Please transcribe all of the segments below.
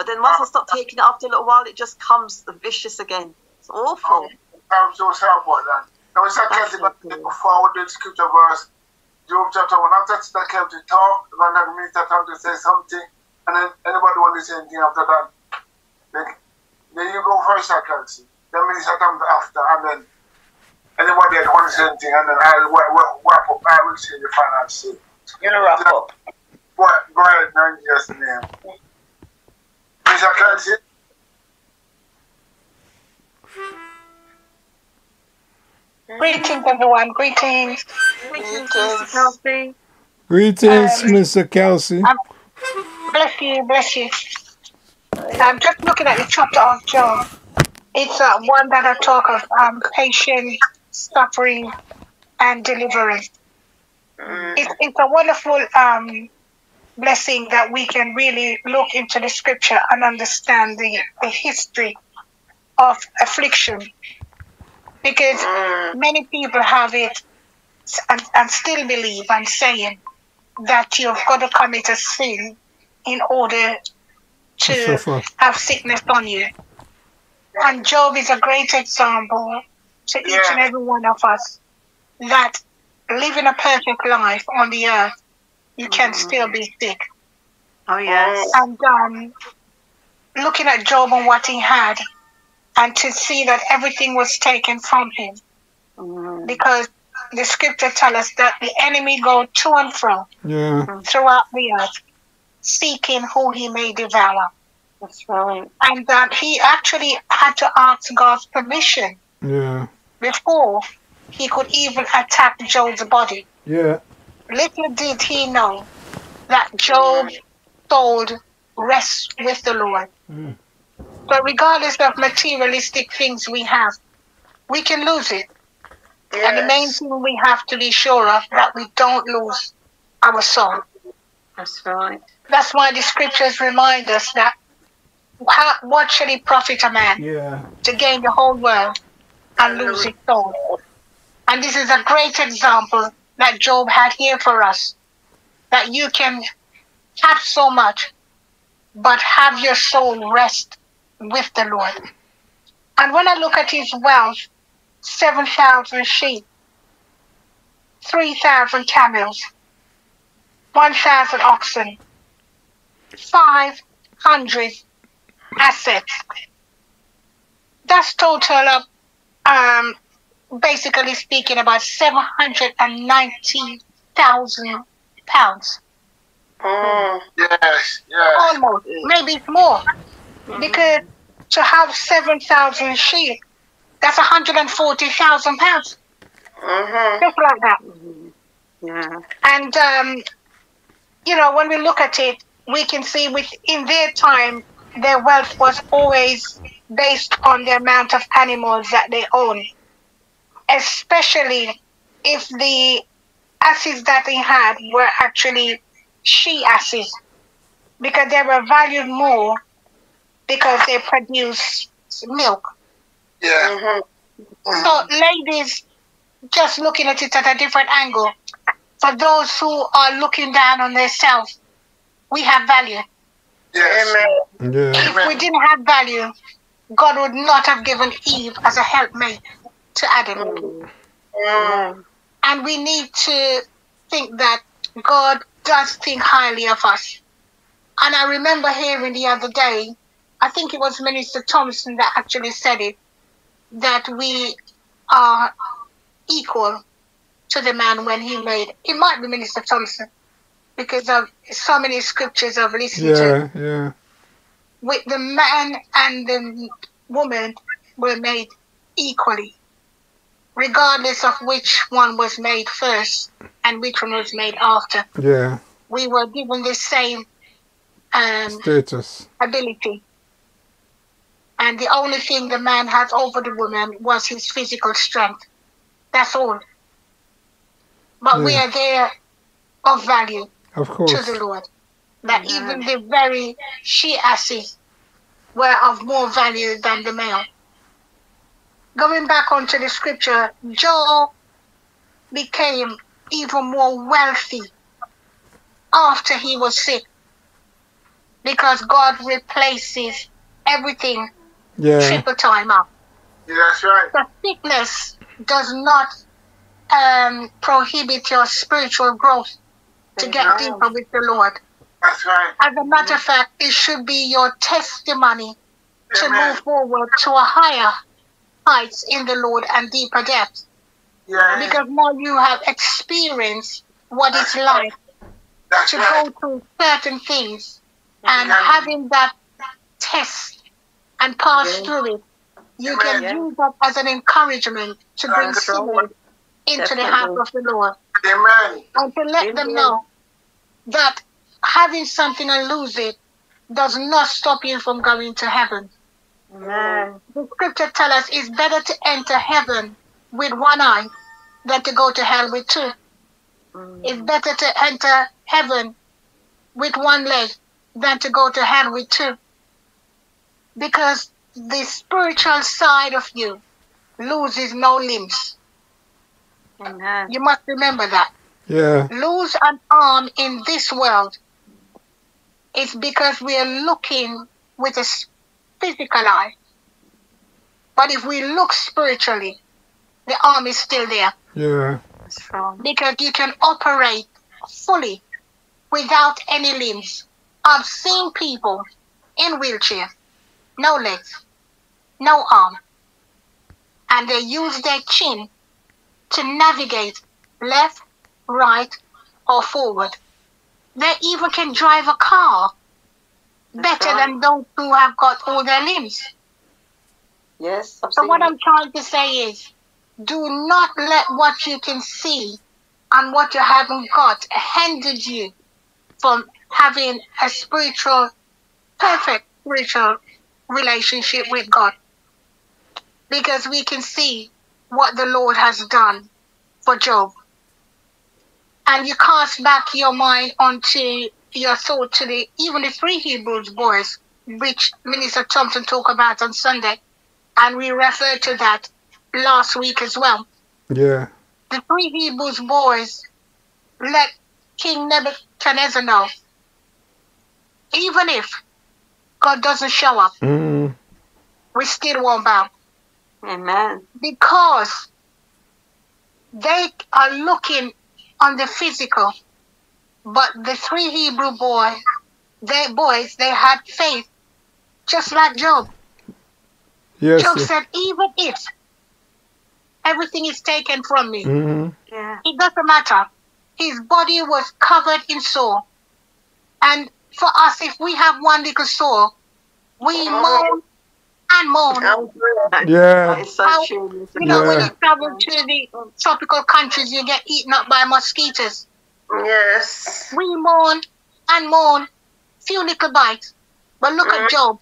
But then once I stop taking it after a little while, it just comes vicious again. It's awful. I'm so sorry about that. Now, it's not That's Celtic, okay. but forward the scripture verse, Job chapter 1. After that Celtic talk, when that minister come to say something, and then anybody want to say anything after that, then, then you go first, Celtic. Then minister comes after, and then anybody that want to say anything, and then I'll wrap, wrap, wrap up, I will say the final say. You know, wrap up. Go, go ahead, now in Jesus' name. Minister Celtic, Greetings, everyone. Greetings. Greetings, Mr. Kelsey. Greetings, Um, Mr. Kelsey. Um, bless you, bless you. I'm just looking at the chapter of Job. It's uh, one that I talk of um, patience, suffering, and deliverance. Mm. It's, it's a wonderful um, blessing that we can really look into the scripture and understand the, the history of affliction. Because Mm. many people have it and, and still believe and saying that you've got to commit a sin in order to Suffer. have sickness on you. And Job is a great example to each Yeah. and every one of us that living a perfect life on the earth, you can still be sick. Oh, yes. And um, looking at Job and what he had, and to see that everything was taken from him, Mm. because the scripture tells us that the enemy go to and fro Yeah. throughout the earth, seeking who he may devour. That's right. And that he actually had to ask God's permission Yeah. before he could even attack Job's body. Yeah. Little did he know that Job's soul rests with the Lord. Mm. But regardless of materialistic things we have, we can lose it. And the main thing we have to be sure of that we don't lose our soul. That's right. That's why the scriptures remind us that how, what shall it profit a man Yeah. to gain the whole world and lose his soul? And this is a great example that Job had here for us. That you can have so much, but have your soul rest with the Lord. And when I look at his wealth, 7,000 sheep, 3,000 camels, 1,000 oxen, 500 assets. That's total up, um, basically speaking, about 790,000 pounds. Mm. yes, yes. Almost. Maybe it's more. Because to have 7,000 sheep, that's 140,000 pounds. Mm-hmm. Just like that. Yeah. And um, you know, when we look at it, we can see within their time, their wealth was always based on the amount of animals that they own, especially if the asses that they had were actually she asses, because they were valued more because they produce milk. Yeah. Mm-hmm. So, ladies, just looking at it at a different angle, for those who are looking down on themselves, we have value. Yes. Amen. Yeah. If we didn't have value, God would not have given Eve as a helpmate to Adam. Mm. And we need to think that God does think highly of us. And I remember hearing the other day, I think it was Minister Thompson that actually said it, that we are equal to the man when he made it might be Minister Thompson because of so many scriptures I've listened to. Yeah. Yeah. With the man and the woman were made equally, regardless of which one was made first and which one was made after. Yeah. We were given the same um, Status. ability. And the only thing the man had over the woman was his physical strength. That's all. But we are there of value Of course. to the Lord. That even the very she asses were of more value than the male. Going back onto the scripture, Job became even more wealthy after he was sick. because God replaces everything Yeah. triple time up. Yeah, that's right. The sickness does not um, prohibit your spiritual growth to get Amen. deeper with the Lord. That's right. As a matter of fact, it should be your testimony to move forward to a higher heights in the Lord and deeper depths. Yeah. Because now you have experienced what it's like That's to right. go through certain things and Amen. having that test and pass Yes. through it, you Amen. can Yes. use that as an encouragement to bring someone into the house of the Lord Amen. and to let them know that having something and lose it does not stop you from going to heaven. Amen. The scripture tells us it's better to enter heaven with one eye than to go to hell with two. Mm. It's better to enter heaven with one leg than to go to hell with two. Because the spiritual side of you loses no limbs. Amen. You must remember that. Yeah. Lose an arm in this world is because we are looking with a s- physical eye. But if we look spiritually, the arm is still there Yeah. Right. because you can operate fully without any limbs. I've seen people in wheelchair, no legs, no arm, and they use their chin to navigate left, right, or forward. They even can drive a car better than those who have got all their limbs. Yes. So what. I'm trying to say is, do not let what you can see and what you haven't got hinder you from having a spiritual, perfect spiritual relationship with God. Because we can see what the Lord has done for Job. And you cast back your mind onto your thought to the even the three Hebrews boys, which Minister Thompson talked about on Sunday and we referred to that last week as well. Yeah. The three Hebrews boys let King Nebuchadnezzar know, even if God doesn't show up, Mm. we still won't bow Amen. because they are looking on the physical. But the three Hebrew boys, they boys, they had faith, just like Job. Yes. Job said, even if everything is taken from me, Mm. Yeah. it doesn't matter. His body was covered in sore. And for us, if we have one little sore, we moan and moan. Yeah. That is so How- true. You know, when you travel to the tropical countries, you get eaten up by mosquitoes. Yes. We mourn and moan, few little bites. But look at Job.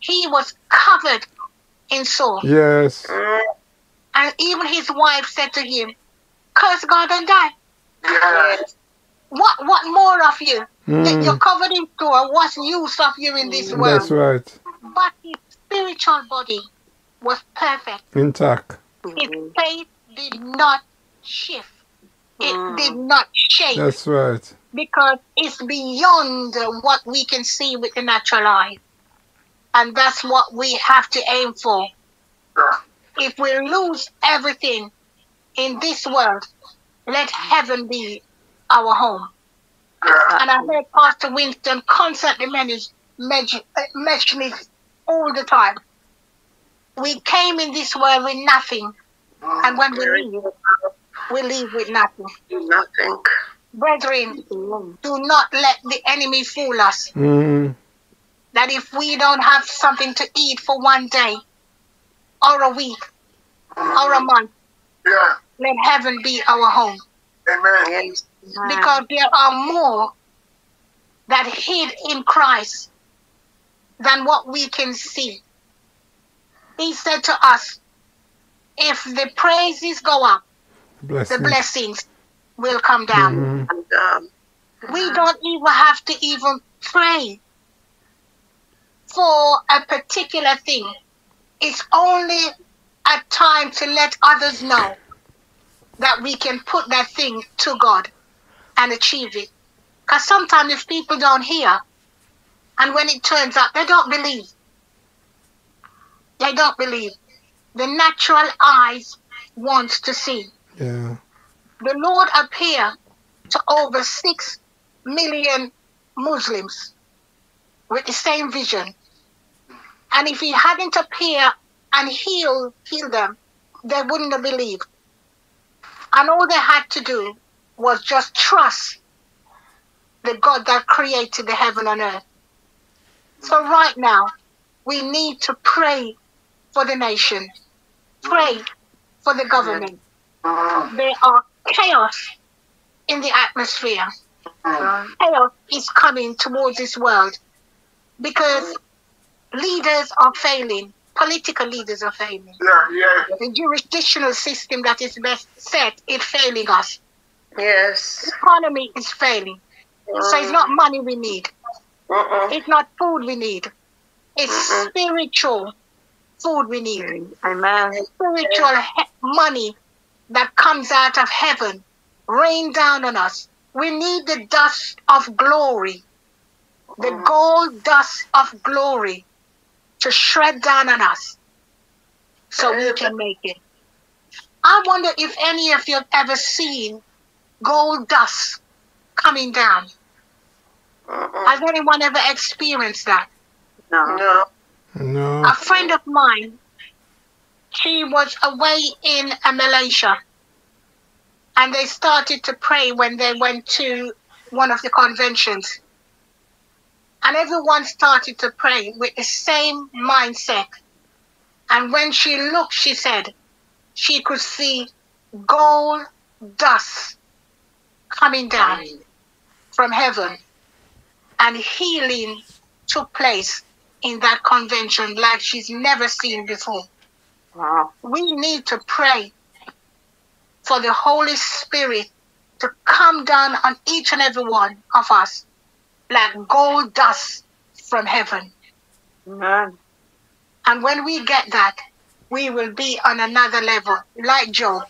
He was covered in sore. Yes. Mm, And even his wife said to him, Curse God and die. Yeah. What what more of you? Mm. You're covered in sore. What's use of you in this world? That's right. But his spiritual body was perfect. Intact. His faith did not shift. It Mm. did not shake That's right. because it's beyond what we can see with the natural eye. And that's what we have to aim for. If we lose everything in this world, let heaven be our home. And I heard Pastor Winston constantly manage, uh, mention it all the time. We came in this world with nothing, and when we leave, we leave with nothing. Nothing. Brethren, do not let the enemy fool us Mm. that if we don't have something to eat for one day, or a week, or a month, Yeah. let heaven be our home. Amen. Yes. because there are more that hid in Christ than what we can see. He said to us, if the praises go up, the blessings will come down. Mm. And, um, We don't even have to even pray for a particular thing. It's only a time to let others know that we can put that thing to God and achieve it. Because sometimes if people don't hear, And when it turns up, they don't believe. They don't believe. The natural eyes wants to see. The Lord appeared to over six million Muslims with the same vision. And if he hadn't appeared and healed, healed them, they wouldn't have believed. And all they had to do was just trust the God that created the heaven and earth. So right now, we need to pray for the nation, pray for the government. Mm, There are chaos in the atmosphere. mm, Chaos is coming towards this world because leaders are failing. Political leaders are failing. Yeah, yeah. The jurisdictional system that is best set is failing us. Yes. Economy is failing. So it's not money we need. Mm-mm. It's not food we need. It's Mm-mm. spiritual food we need. Amen. Spiritual he- money that comes out of heaven rain down on us. We need the dust of glory, the mm. gold dust of glory to shred down on us so we can make it. I wonder if any of you have ever seen gold dust coming down. Has anyone ever experienced that? No. No. No. A friend of mine, she was away in uh, Malaysia, and they started to pray when they went to one of the conventions. And everyone started to pray with the same mindset. And when she looked, she said she could see gold dust coming down from heaven, and healing took place in that convention like she's never seen before. Wow. We need to pray for the Holy Spirit to come down on each and every one of us like gold dust from heaven. Amen. And when we get that, we will be on another level, like Job,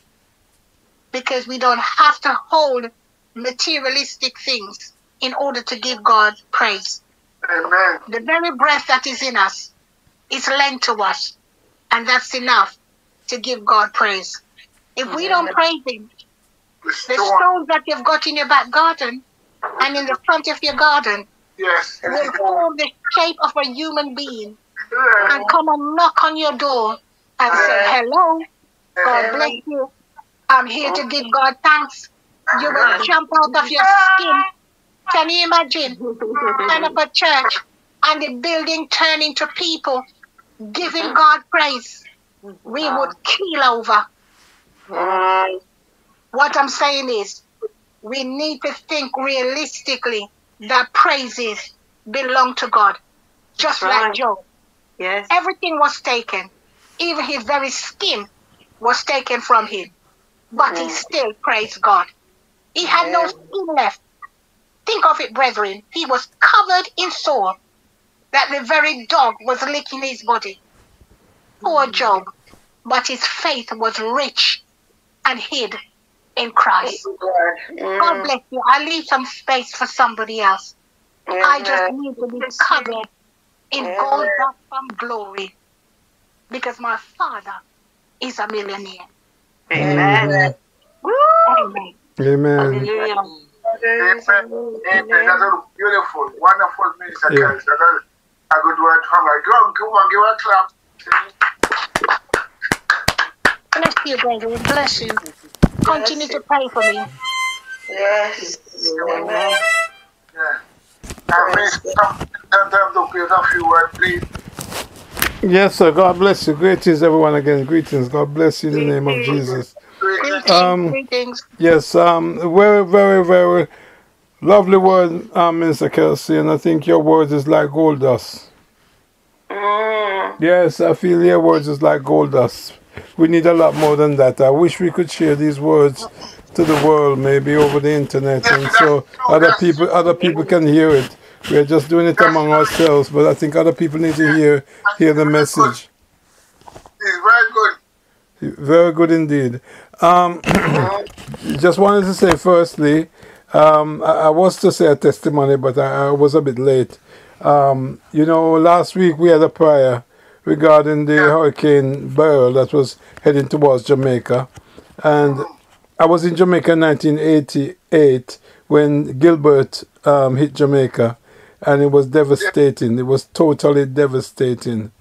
because we don't have to hold materialistic things in order to give God praise. Amen. The very breath that is in us is lent to us, and that's enough to give God praise. If we don't praise Him, The stones that you've got in your back garden and in the front of your garden Yes. will form the shape of a human being and come and knock on your door and say, Hello, God bless you. I'm here to give God thanks. You will jump out of your skin. Can you imagine? Kind of a church and the building turning to people giving God praise. We would keel over. Mm. What I'm saying is, we need to think realistically that praises belong to God, just That's like. Job. Yes. Everything was taken, even his very skin was taken from him, but he still praised God. He had no skin left. Think of it, brethren. He was covered in sore, that the very dog was licking his body. Poor hmm. Job, but his faith was rich and hid in Christ. God bless you. I leave some space for somebody else. I just need to be covered in Amen. gold dust from glory because my father is a millionaire. Amen. Woo. Amen. Amen. Hallelujah. Amen. Amen. That's a beautiful, wonderful minister. Yeah. That's a, a good word from her. Go on, come on, give her a clap. Bless you, brethren. Bless you. Continue to pray for me. Yes. Amen. Yeah. I mean, some- sometimes don't give a please. Yes, sir. God bless you. Greetings, everyone. Again, greetings. God bless you in the name of Jesus. Greetings. Um, greetings. Yes, um, very, very, very lovely word, um, Minister Kelsey, and I think your words is like gold dust. Mm. Yes, I feel your words is like gold dust. We need a lot more than that. I wish we could share these words to the world, maybe over the internet, and so other people, other people can hear it. We are just doing it among ourselves, but I think other people need to hear hear the message. It's very good. Very good indeed. Um, just wanted to say, firstly, um, I, I was to say a testimony, but I, I was a bit late. Um, you know, last week we had a prayer regarding the Hurricane Beryl that was heading towards Jamaica. And I was in Jamaica in 1988 when Gilbert um, hit Jamaica. And it was devastating. It was totally devastating.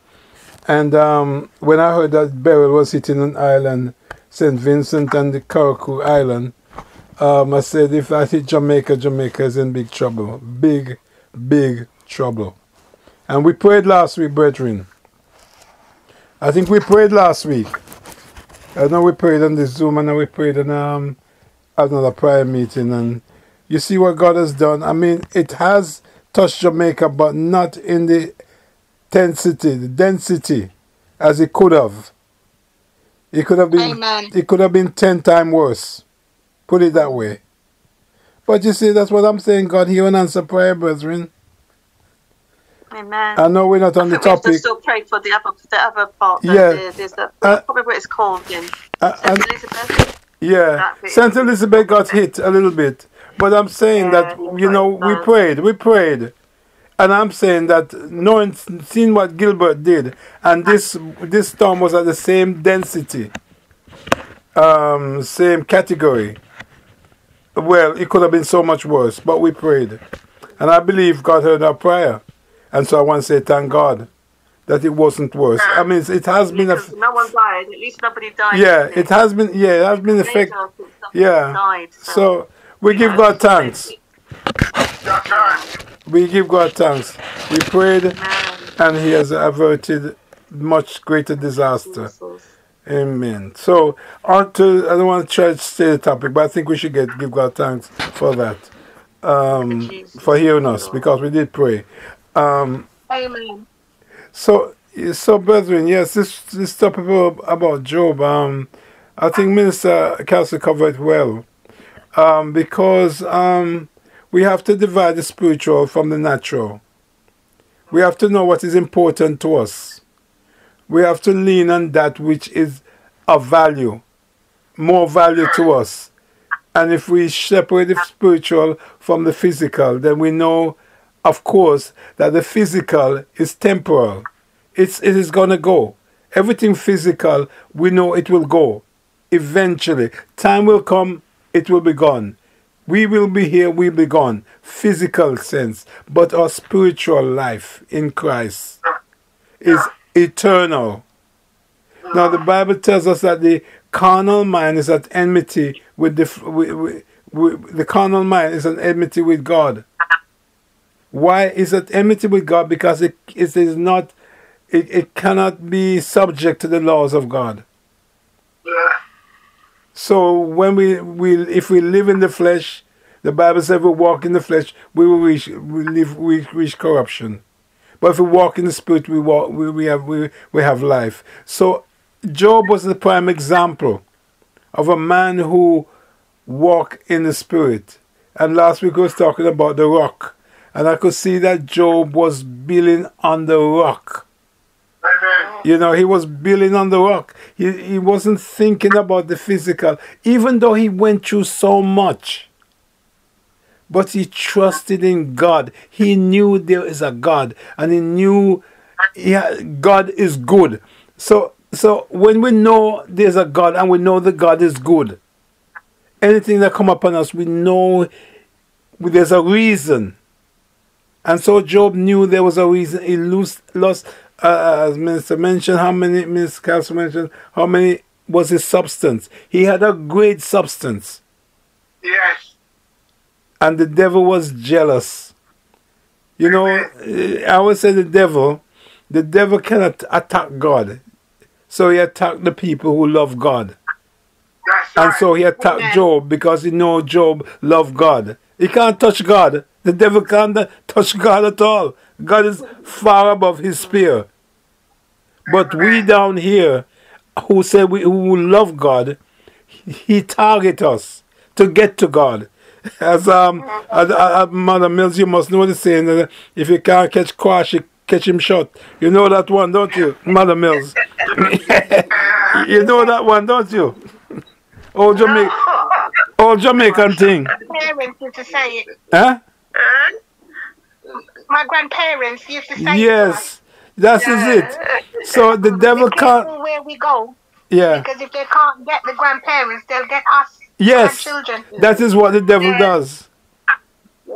And um, when I heard that Beryl was hitting an island, St. Vincent and the Carriacou Island, um, I said, if I hit Jamaica, Jamaica is in big trouble. Big, big trouble. And we prayed last week, brethren. I think we prayed last week. I know we prayed on this Zoom and we prayed in um, another prayer meeting. And you see what God has done. I mean, it has touched Jamaica, but not in the intensity, the density as it could have. It could have been. Amen. It could have been ten times worse. Put it that way. But you see, that's what I'm saying. God hear and answer prayer, brethren. Amen. I know we're not on the think we have to topic. still pray for the other, the other part. Yeah. the- there's the, Uh, probably what it's called again. Uh, and- Elizabeth. Yeah, Saint Elizabeth got hit a little bit, but I'm saying that you know we prayed, we prayed, and I'm saying that knowing, seeing what Gilbert did, and this this storm was at the same density, um, same category. Well, it could have been so much worse, but we prayed, and I believe God heard our prayer, and so I want to say thank God that it wasn't worse. I mean, it has been a no one died. At least nobody died. yeah, it has been yeah, it has been Later, effect. I think somebody Yeah. Died, So we give God thanks. We give God thanks. We prayed and He has averted much greater disaster. Amen. So on to I don't want to try to stay the topic, but I think we should get give God thanks for that. Um, for hearing us because we did pray. Um, Amen. so so brethren, yes, this this topic about, about Job, um, I think Minister Kelsey covered it well. Um, because um, we have to divide the spiritual from the natural. We have to know what is important to us. We have to lean on that which is of value, more value to us. And if we separate the spiritual from the physical, then we know, of course, that the physical is temporal. It's, it is going to go. Everything physical, we know it will go. Eventually. Time will come, it will be gone. We will be here, we'll be gone. Physical sense. But our spiritual life in Christ is eternal. Now, the Bible tells us that the carnal mind is at enmity with the with, with, with, the carnal mind is at enmity with God. Why is it enmity with God? Because it, it is not, it, it cannot be subject to the laws of God. So when we, we if we live in the flesh, the Bible says we walk in the flesh, we will reach we live we reach corruption. But if we walk in the spirit, we walk we, we have we, we have life. So Job was the prime example of a man who walked in the spirit. And last week we was talking about the rock. And I could see that Job was building on the rock. Amen. You know, he was building on the rock. He, he wasn't thinking about the physical, even though he went through so much. But he trusted in God. He knew there is a God, and he knew yeah, God is good. So, so when we know there's a God and we know that God is good, anything that come upon us, we know there's a reason. And so Job knew there was a reason. He lost, lost uh, as Minister mentioned, how many, Minister Castle mentioned, how many was his substance. He had a great substance. Yes. And the devil was jealous. You know, I always say the devil, the devil cannot attack God. So he attacked the people who love God. And so he attacked Amen. Job because he know Job loved God. He can't touch God. The devil can't touch God at all. God is far above his spear. But we down here who say we who love God, he target us to get to God. As um as, as Mother Mills, you must know the saying that if you can't catch Quash, you catch him short. You know that one, don't you, Mother Mills? you know that one, don't you? Old Jamaican, old Jamaican thing, Parents used to say it. huh? my grandparents used to say. Yes, that is it. So the devil "Be can't. where we go, Yeah. because if they can't get the grandparents, they'll get us Yes, grandchildren. that is what the devil does.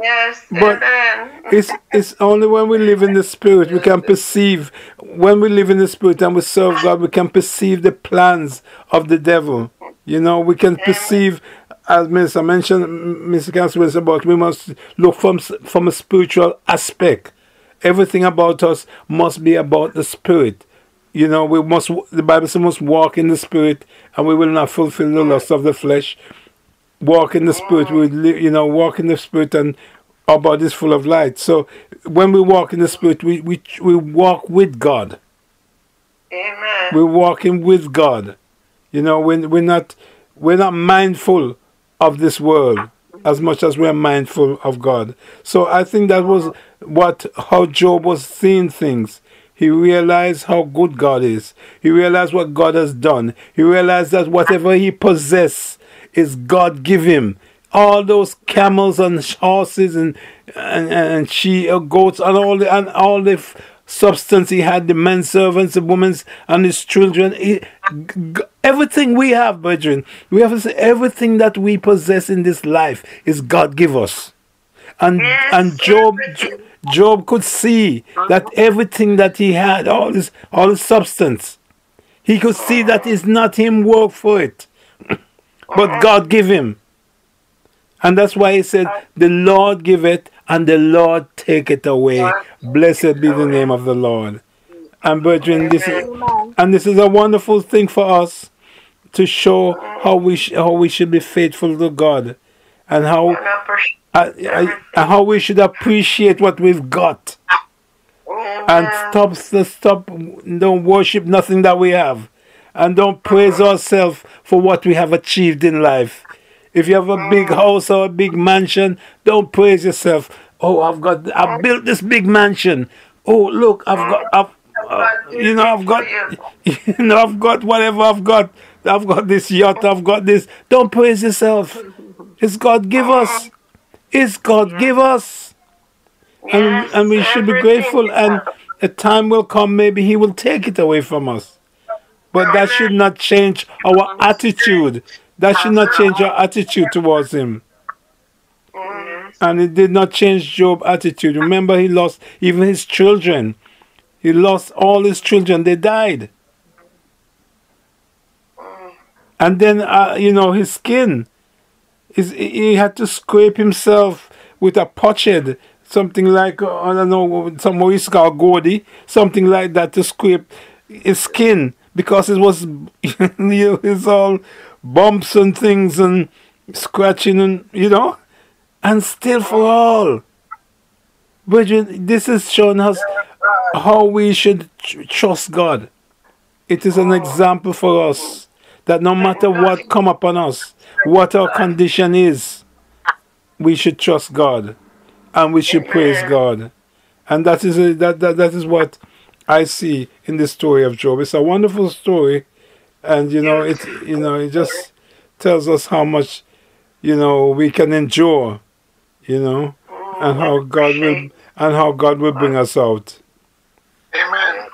Yes. But- Amen. It's it's only when we live in the spirit we can perceive. When we live in the spirit and we serve God, we can perceive the plans of the devil. You know, we can perceive, as Minister mentioned, Mr. Council was about. We must look from from a spiritual aspect. Everything about us must be about the spirit. You know, we must. The Bible says, we must walk in the spirit, and we will not fulfill the lust of the flesh. Walk in the spirit. We, you know, walk in the spirit, and our body is full of light. So, when we walk in the spirit, we we we walk with God. Amen. We're walking with God. You know, when we're not we're not mindful of this world as much as we're mindful of God. So I think that was what how Job was seeing things. He realized how good God is. He realized what God has done. He realized that whatever he possessed is God give him. All those camels and horses and and, and she uh, goats and all the and all the f- substance he had, the men servants, the women's and his children. He, everything we have, brethren, we have to say everything that we possess in this life is God give us. And Yes, and Job. Job could see that everything that he had, all this all his substance, he could see that it's not him work for it, but God give him. And that's why he said, The Lord give it and the Lord take it away. Blessed be the name of the Lord. And brethren, this is and this is a wonderful thing for us to show how we sh- how we should be faithful to God and how And uh, uh, how we should appreciate what we've got and stop stop don't worship nothing that we have and don't praise ourselves for what we have achieved in life. If you have a big house or a big mansion don't praise yourself. Oh i've got i built this big mansion. Oh look i've got I've, uh, you know i've got you know i've got whatever i've got. I've got this yacht i've got this. Don't praise yourself. It's god give us. It's god give us. And, and we should be grateful. And a time will come maybe he will take it away from us but that should not change our attitude. That should not change our attitude towards him. And it did not change job's attitude. Remember he lost even his children. He lost all his children. They died. And then uh, you know his skin. Is he had to scrape himself with a potsherd something like i don't know some call gordy something like that to scrape his skin because it was you know it's all bumps and things and scratching and you know and still for all Brethren, this is showing us how we should tr- trust God. It is an example for us that no matter what come upon us, what our condition is, we should trust God and we should praise God. And that is a, that, that that is what I see in the story of Job. It's a wonderful story, and you know it you know it just tells us how much you know we can endure, you know, and how God will and how God will bring us out. Amen.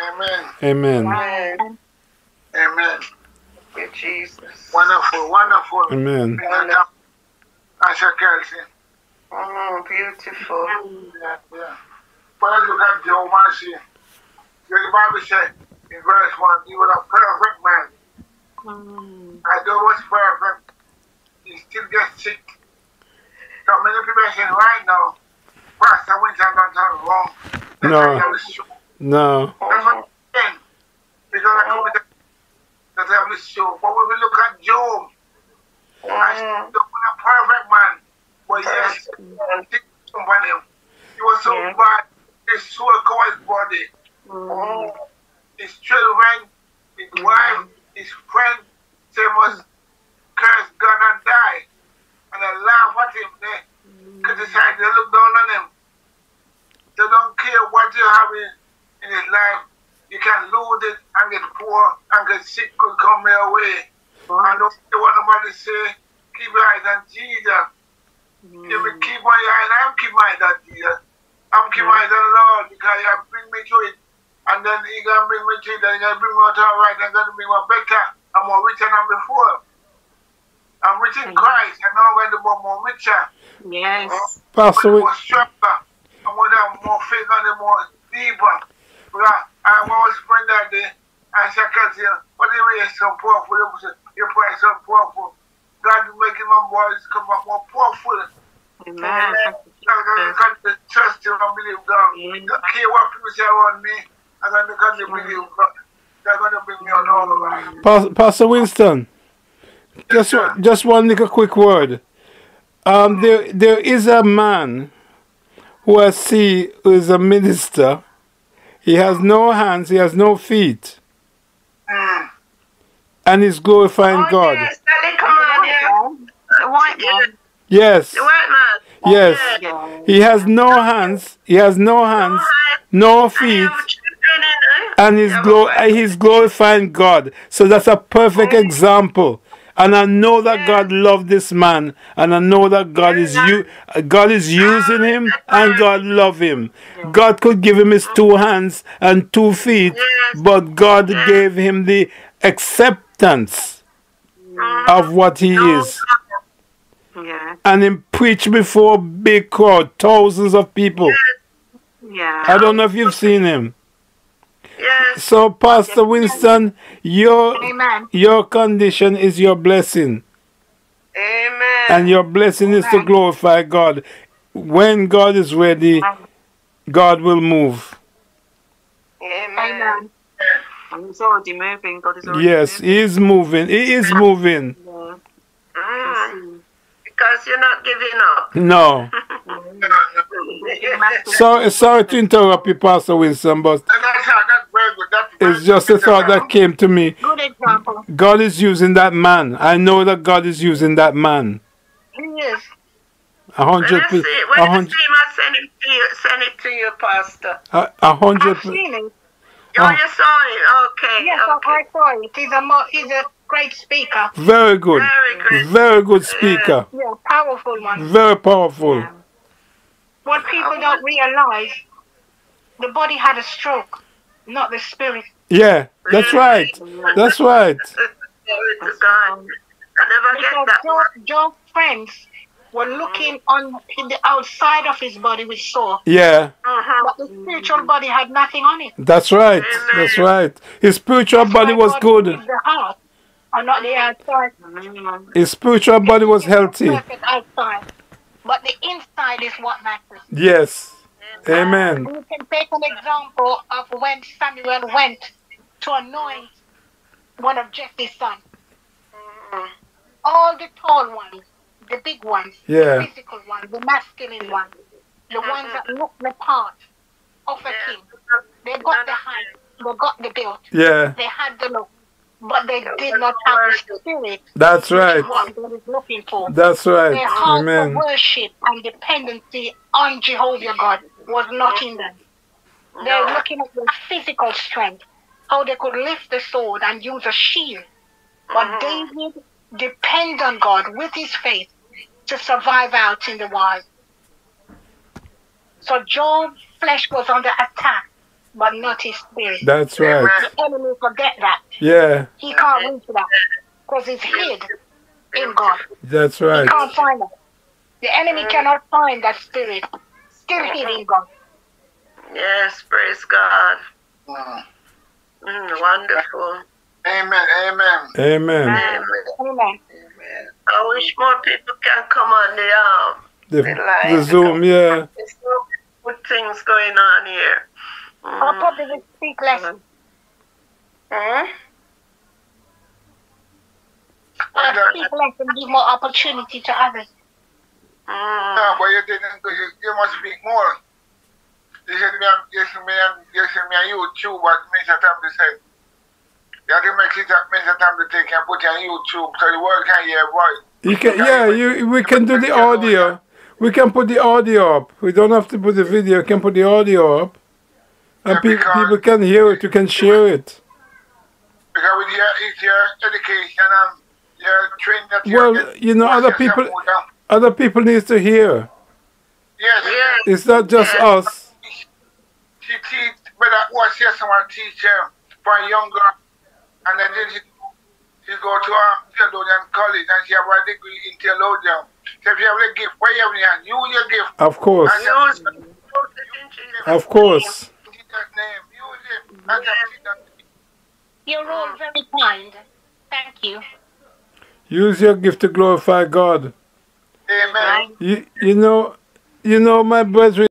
Amen. Amen. Amen. Amen. Jesus. Wonderful, wonderful. Amen. Asha Kelsey. Mm, beautiful. Yeah, yeah. When I look at Job, I see, the Bible said in verse 1, he was a perfect man. Although he was perfect, he still gets sick. So many people are saying right now, Pastor Winter done something wrong. That's No. why he was shook. No. That's what I'm saying. Because I come with the that I was shook. But when we look at Job, I see Mm, Job was a perfect man. But yes, sick upon him. He was so Yeah. bad. His soul covered his body. Mm, his children, his wife, his friend, they must curse God and die. And they laugh at him, they criticize, they look down on him. They don't care what you have in, in his life. You can lose it and get poor and get sick could come your way. And don't care what nobody say, keep your eyes on Jesus. If you keep your eyes, I'll keep my eyes on Jesus. I'm keeping my eyes on the Lord because has bring me to it. And then He gonna bring me to it, and He gonna bring me out all right, and gonna bring me better and more richer than before. I'm rich in Christ, and now I'm going to more richer, Yes. Oh, Pastor, more stronger, and more, than- more faith and more deeper. Because I was friend that day, I said, "Cause you, what do you mean so powerful? You say, Your prayer is so powerful. God is making my voice come up more powerful. Amen. God, God, God, God, trust you and believe God. Amen. Don't care what people say around me. I'm going to God to believe God. They're going to bring me out all over. Pas- Pastor Winston, just one, just one little quick word. Um, there, there is a man who I see who is a minister. He has no hands, he has no feet, Mm. and he's glorifying Oh, God. yes, Sally, come on here. The white man. Yes, The white man. yes. Yeah. He has no hands, he has no hands, no I feet, have children in it. And he's, and he's glorifying God. So that's a perfect example. And I know that God loved this man, and I know that God is you, God is using him, and God love him. God could give him his two hands and two feet, but God gave him the acceptance of what he is. And him preached before big crowd, thousands of people. I don't know if you've seen him. Yes. So, Pastor Winston, your Amen. your condition is your blessing, Amen. and your blessing is to glorify God. When God is ready, God will move. Amen. He's already moving. God is already Yes, moving. He is moving. He is moving. Yeah. Mm, because you're not giving up. No. Sorry, sorry to interrupt you, Pastor Winston, but And that's, how- that's very good. That's very it's just a thought that came to me. Good example. God is using that man. I know that God is using that man. He is. A hundred, I per- see, when I see hundred, him, I send it to you, send it to you, Pastor. a, a hundred. I've seen him. Oh, Ah. you saw it? Okay, Yes, okay. I saw it. He's a, mo- he's a great speaker. Very good. Very good. Very good speaker. Yeah, powerful one. Very powerful. What people don't realize, the body had a stroke, not the spirit. Yeah, that's right. That's right. Glory to God. I never get Because that. Job, Job's friends were looking on in the outside of his body with saw. Yeah, Mhm. but the spiritual body had nothing on it. that's right. That's right. His spiritual That's body why was God good. The heart, and not the outside. His spiritual body was healthy. Outside, but the inside is what matters. Yes. Amen. We can take an example of when Samuel went to anoint one of Jesse's sons. All the tall ones, the big ones, Yeah. the physical ones, the masculine ones, the ones that look the part of a king. They got the height, they got the build, Yeah, they had the look, but they did not have the spirit. that's right. What God is looking for. That's right. Their heart Amen. of worship and dependency on Jehovah God was not in them. They're looking at their physical strength, how they could lift the sword and use a shield. But David depended on God with his faith to survive out in the wild. So Job's flesh was under attack, but not his spirit. That's right. The enemy forget that. Yeah, He can't reach that because it's hid in God. that's right. He right. can't find it. The enemy cannot find that spirit. Still hid in God. Yes, praise God. Mm. Mm, wonderful. Amen. Amen. Amen. Amen. Amen. I wish more people can come on the um. The, the Zoom, yeah. There's so good things going on here. I'll Mm. probably will speak less. Hmm? I'll speak less and give more opportunity to others. Mm. No, but you didn't. You, you must speak more. You should be on. You should be on. You should be on YouTube. What Mr. Tam said. You have to make it up, Mr. Tam to take and put it on YouTube so the world can hear your voice. You can, yeah, you, we can do the audio. We can put the audio up. We don't have to put the video. We can put the audio up. And Yeah, pe- because- people can hear it. You can share it. Because with your, your education and your training that Well, get, you know, other people, other people needs to hear. Yes. Yeah. It's not just us. She teach, but I was here someone teacher for a young girl. And then she, she go to um, theologian college and she have a degree in theologian. So if you have a gift, what you have in your gift. Of course. And Use you- use it in Jesus' Of course. In Jesus' name, use it. And just see that. You're all uh, very kind. Thank you. Use your gift to glorify God. Amen. You, you know, you know, my brethren.